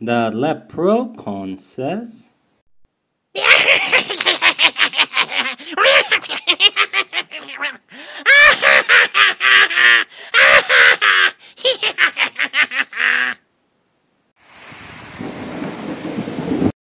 The leprechaun says.